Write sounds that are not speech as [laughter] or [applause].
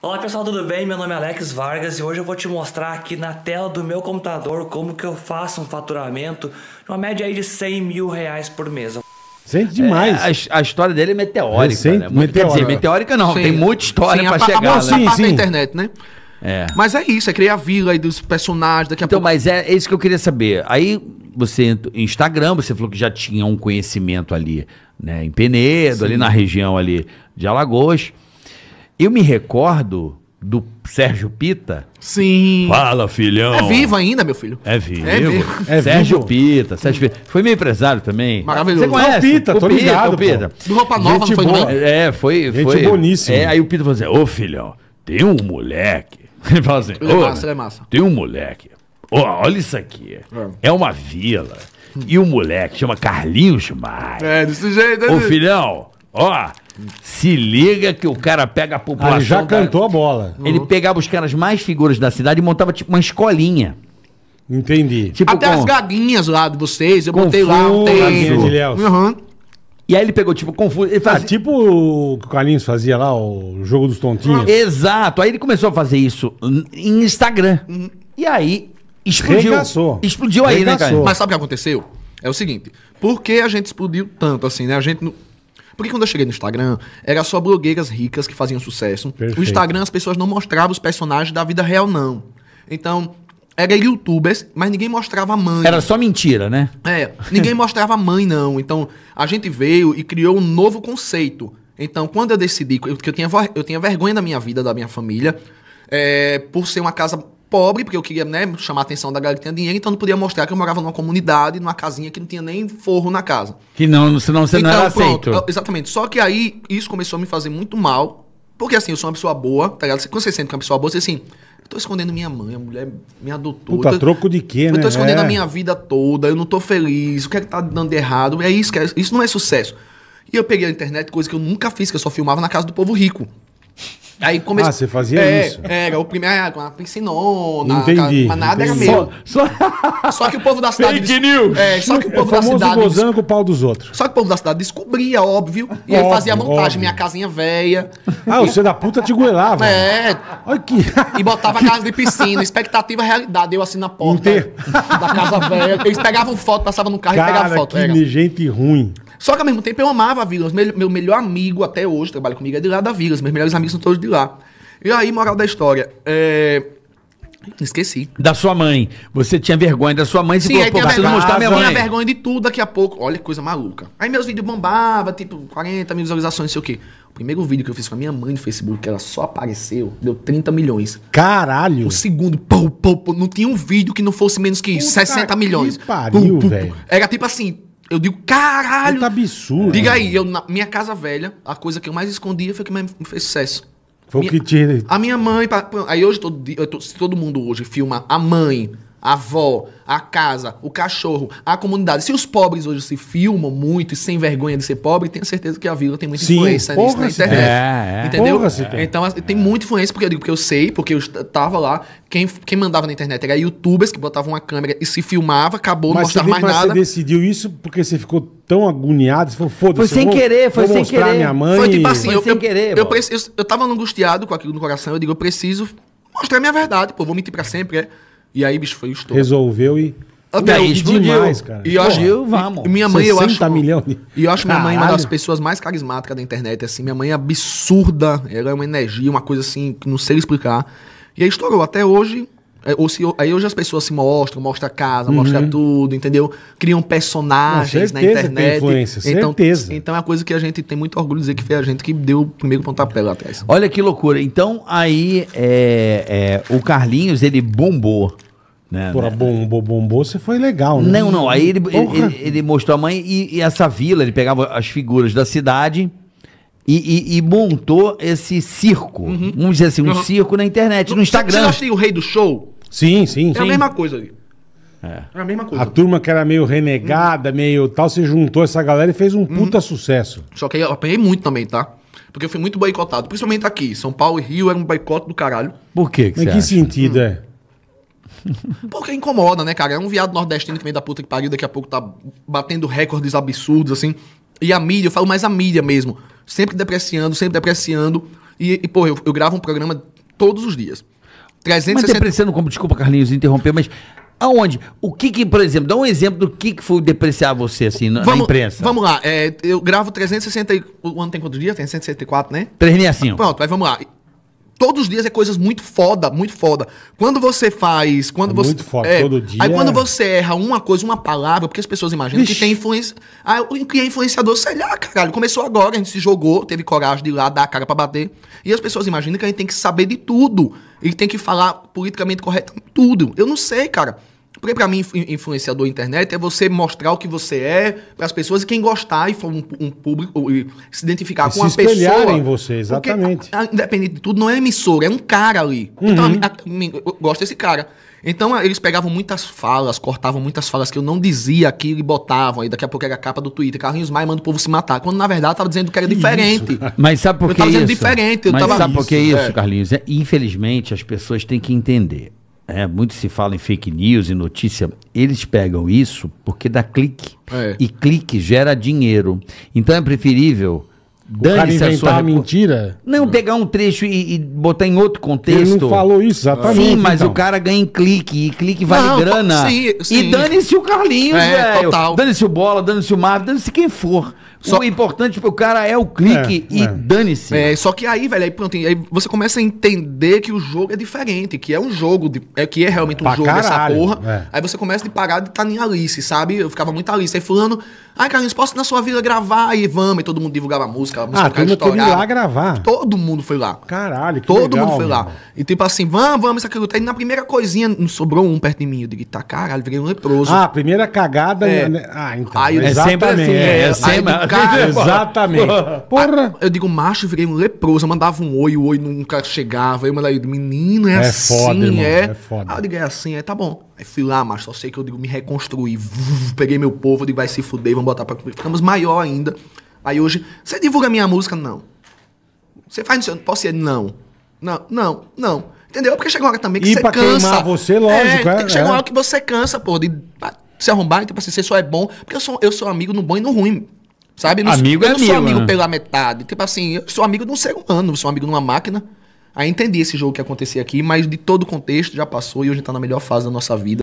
Olá pessoal, tudo bem? Meu nome é Alex Vargas e hoje eu vou te mostrar aqui na tela do meu computador como que eu faço um faturamento de uma média aí de 100 mil reais por mês. Gente demais. É, a, a história dele é meteórica. Recente, né? Muito- Quer dizer, meteórica. meteórica não, Sim. tem muita história Sim, pra a, pa- chegar, a, né? sim, a parte sim. da internet, né? É. Mas é isso, é criar a vila aí dos personagens, daqui a Então, pouco... mas é, é isso que eu queria saber. Aí você Instagram, você falou que já tinha um conhecimento ali, né, em Penedo, ali na região ali de Alagoas. Eu me recordo do Sérgio Pita. Sim. Fala, filhão. É vivo ainda, meu filho. É vivo. É vivo. É Sérgio? Pita, Sérgio Pita. Foi meu empresário também. Maravilhoso. Você conhece? É o Pita, tô ligado, o Pita. pô. Do Roupa Nova, Gente não foi boa. não? É, foi. Gente foi boníssima. É, aí o Pita falou assim: Ô filhão, tem um moleque. [laughs] Ele fala assim: Ele é "Ô, massa, ele é massa." Tem um moleque. Ó, olha isso aqui. É uma vila. E o moleque chama Carlinhos Maia. É, desse jeito. Ô filhão, ó, se liga que o cara pega a Ah, população. ele já cantou a bola. Ele pegava os caras mais figuras da cidade e montava tipo uma escolinha. Entendi. Tipo, Até com- as galinhas lá de vocês, eu botei lá um tempo. galinha de Ilhéus. Uhum. E aí ele pegou, tipo, confuso. Ele Ah, fazia... tipo o que o Carlinhos fazia lá, o jogo dos tontinhos. Exato. Aí ele começou a fazer isso em Instagram. E aí explodiu. Regaçou. Explodiu aí, né, Regaçou. cara? Mas sabe o que aconteceu? É o seguinte, por que a gente explodiu tanto assim, né? A gente não... Porque quando eu cheguei no Instagram, era só blogueiras ricas que faziam sucesso. Perfeito. O Instagram as pessoas não mostravam os personagens da vida real, não. Então, era youtubers, mas ninguém mostrava a mãe. Era só mentira, né? É, ninguém [laughs] mostrava a mãe, não. Então, a gente veio e criou um novo conceito. Então, quando eu decidi, que eu, eu, tinha, eu tinha vergonha da minha vida, da minha família, é, por ser uma casa pobre, porque eu queria né, chamar a atenção da galera que tinha dinheiro, então não podia mostrar que eu morava numa comunidade, numa casinha que não tinha nem forro na casa. Que não, senão você não era aceito. eu- exatamente. Só que aí, isso começou a me fazer muito mal, porque assim, eu sou uma pessoa boa, tá ligado? Quando você sente que é uma pessoa boa, você assim, eu tô escondendo minha mãe, a mulher me adotou. Puta, tô- troco de quê, né? eu tô escondendo É. a minha vida toda, eu não tô feliz, o que é que tá dando de errado? É isso, que é- isso não é sucesso. E eu peguei a internet, coisa que eu nunca fiz, que eu só filmava na casa do povo rico. Aí comecei. Ah, você fazia é, isso? Era o primeiro, ah, com uma piscinona, Entendi, mas nada era entendi. meu. Só... Só que o povo da [laughs] cidade. Fake news. É, só que o É o povo da cidade. gozando com o pau dos outros. Só que o povo da cidade descobria, óbvio. E aí Óbvio, fazia a montagem, óbvio. minha casinha velha. Ah, o filho da puta te goelava. É. Olha que... E botava casa de piscina, expectativa realidade. Eu assim na porta Inteiro. da casa velha. Eles pegavam foto, passavam no carro e Cara, pegavam foto. que era. gente ruim. Só que ao mesmo tempo eu amava a Vilas. Meu, meu melhor amigo até hoje, trabalha comigo, é de lá da Vilas. Meus melhores amigos são todos de lá. E aí, moral da história. É... Esqueci. Da sua mãe. Você tinha vergonha da sua mãe. Você Sim, falou, aí pô, preciso vergonha, mostrar minha tinha mãe. vergonha de tudo daqui a pouco. Olha que coisa maluca. Aí meus vídeos bombavam, tipo, 40 mil visualizações, não sei o quê. O primeiro vídeo que eu fiz com a minha mãe no Facebook, que ela só apareceu, deu 30 milhões. Caralho. O segundo, pô, pô, pô, não tinha um vídeo que não fosse menos que isso, Puta 60 que milhões. pariu, pum, velho. pum. Era tipo assim, eu digo, caralho. Puta absurdo. Diga aí, eu, na minha casa velha, a coisa que eu mais escondia foi que me fez sucesso. Foi o que te... A minha mãe, aí hoje todo, dia- todo mundo hoje filma a mãe, a avó, a casa, o cachorro, a comunidade. Se os pobres hoje se filmam muito e sem vergonha de ser pobre, tenho certeza que a vila tem muita Sim, influência nisso na se internet. tem. É, é. Entendeu? Porra, se tem. Então assim, tem muita influência, porque eu digo porque eu sei, porque eu est- tava lá. Quem, quem mandava na internet era youtubers que botavam uma câmera e se filmava, acabou, não Mas você, mostrava mais mas você nada. decidiu isso porque você ficou tão agoniado. Você falou, foda-se. Foi sem eu vou- querer, foi vou sem mostrar querer. minha mãe. Foi tipo assim, Foi eu, sem eu, querer, eu, preci- eu, eu tava angustiado com aquilo no coração, eu digo, eu preciso mostrar minha verdade, pô, vou mentir pra sempre, é. E aí, bicho, foi o estouro. Resolveu e... Até aí, explodiu. demais, cara. E eu acho, Explodiu, vamos. E minha mãe, eu 60 acho. milhões de- E eu acho minha mãe uma Caralho. das pessoas mais carismáticas da internet, assim. Minha mãe é absurda, ela é uma energia, uma coisa assim, que não sei explicar. E aí estourou. Até hoje. É, ou se, aí hoje as pessoas se mostram, mostram a casa, mostram tudo, entendeu? Criam personagens Não, na que tem internet. influência, então, certeza. Então é uma coisa que a gente tem muito orgulho de dizer que foi a gente que deu o primeiro pontapé lá atrás. Olha que loucura. Então, aí, é, é, o Carlinhos, ele bombou. Né, Porra, né? bombou, bombou, você foi legal, né? Não, não. Aí ele, ele, ele- mostrou a mãe e, e essa vila, ele pegava as figuras da cidade e, e- e montou esse circo. Vamos dizer assim, um Uhum. circo na internet, no Você Instagram. já assistiu o Rei do Show? Sim, sim, É a sim. mesma coisa ali. É. a mesma coisa. A turma que era meio renegada, meio tal, você juntou essa galera e fez um puta sucesso. Só que aí eu apanhei muito também, tá? Porque eu fui muito boicotado. Principalmente aqui. São Paulo e Rio era um boicote do caralho. Por quê que Mas você que acha? sentido é? [laughs] Porque incomoda, né, cara? É um viado nordestino que vem da puta que pariu, daqui a pouco tá batendo recordes absurdos, assim. E a mídia, eu falo mais a mídia mesmo. Sempre depreciando, sempre depreciando. E, e pô, eu, eu gravo um programa todos os dias. Mas 360... depreciando como, desculpa, Carlinhos, interromper, mas aonde? O que que, por exemplo, dá um exemplo do que que foi depreciar você, assim, na, na imprensa. Vamos lá, é, eu gravo 360. e- O ano tem quantos dias? Tem 164, né? 365. Pronto, aí vamos lá. Todos os dias é coisas muito foda, muito foda. Quando você faz. Quando É você, muito foda, todo dia Aí quando é- você erra uma coisa, uma palavra, porque as pessoas imaginam Vixe. que tem influência. Ah, o que é influenciador, sei lá, caralho. Começou agora, a gente se jogou, teve coragem de ir lá dar a cara pra bater. E as pessoas imaginam que a gente tem que saber de tudo. E tem que falar politicamente correto tudo. Eu não sei, cara. Porque pra mim, influ- influenciador internet é você mostrar o que você é pras pessoas e quem gostar e for um, um público e se identificar E com se uma pessoa. em você, exatamente. Porque, a- a- independente de tudo, não é emissora, é um cara ali. Então, a a- mim- eu gosto desse cara. Então, a- eles pegavam muitas falas, cortavam muitas falas que eu não dizia aquilo e botavam. Aí daqui a pouco era a capa do Twitter. Carlinhos Maia manda o povo se matar. Quando, na verdade, eu tava dizendo que era diferente. Mas sabe por Eu que tava isso? dizendo diferente, eu Mas tava- sabe por que Isso, isso, é. Carlinhos? É, infelizmente, as pessoas têm que entender. É, muito se fala em fake news e notícia. Eles pegam isso porque dá clique. É. E clique gera dinheiro. Então é preferível. O cara dane-se a inventar repo- mentira. Não, pegar um trecho e, e botar em outro contexto. Ele não falou isso, exatamente. Sim, mas então. o cara ganha em clique, e clique vale Não, grana. sim, sim. E dane-se o Carlinhos, É, velho. Dane-se o Bola, dane-se o Marvel, dane-se quem for. Só- O importante pro cara é o clique É, e é. dane-se. É, só que aí, velho, aí pronto, aí você começa a entender que o jogo é diferente, que é um jogo, de, é que é realmente um Pra jogo caralho, essa porra. é. Aí você começa a parar de estar em Alice, sabe? Eu ficava muito Alice. Aí fulano, ai, Carlinhos, posso ir na sua vila gravar? Aí vamos, e todo mundo divulgava a música, a música Ah, do cara todo mundo lá gravar. Todo mundo foi lá. Caralho, que Todo legal, mundo foi lá. meu. E tipo assim, vamos, vamos, isso aquilo. Aí na primeira coisinha, não sobrou um perto de mim. Eu digo, tá caralho, virei um leproso. Ah, a primeira cagada. É. né? Ah, então. Aí eu- É sempre assim, é, é sempre- Aí do cara- [laughs] Exatamente. Porra. Eu digo, macho, eu virei um leproso. Eu mandava um oi, o oi nunca chegava. Aí eu mandava, menino, é, É assim, foda, irmão, é. é foda. Aí eu digo, é assim, é, tá bom. Aí fui lá, macho, só sei que eu digo, me reconstruí. Peguei meu povo, eu digo, vai se fuder, vamos botar pra... Ficamos maior ainda. Aí hoje, você divulga minha música? Não. Você faz no seu... Posso ir? Não. Não, não, não. Entendeu? Porque chega uma hora também que E você pra cansa. queimar você, lógico, é, tem que chegar é. uma hora que você cansa, pô, de pá, se arrombar, tipo assim, você só é bom. Porque eu sou, eu sou amigo no bom e no ruim. Sabe? Eu não, Amigo eu é não sou amigo, amigo né? pela metade. Tipo assim, eu sou amigo de um ser humano, sou amigo de uma máquina. Aí entendi esse jogo que acontecia aqui, mas de todo o contexto já passou e hoje tá na melhor fase da nossa vida.